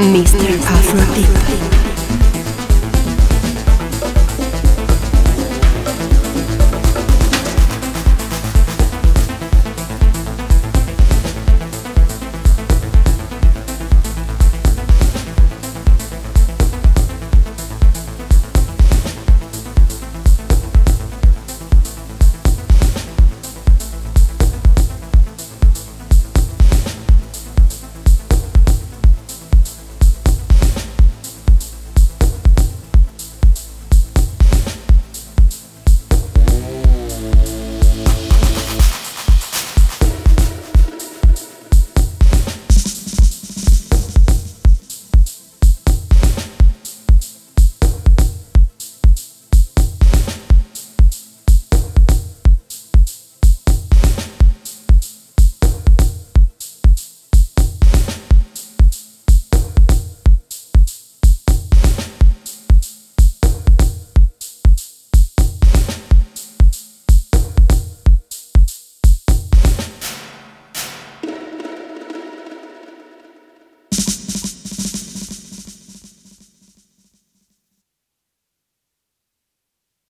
Mr. Afrodeep.